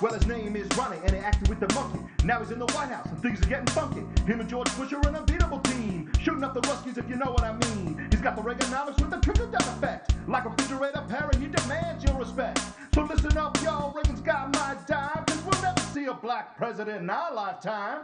Well, his name is Ronnie, and he acted with the monkey. Now he's in the White House, and things are getting funky. Him and George Bush are an unbeatable team, shooting up the Ruskies if you know what I mean. He's got the Reaganomics with the trickle-down effect. Like a refrigerator Perry, he demands your respect. So listen up, y'all, Reagan's got my dime, cause we'll never see a black president in our lifetime.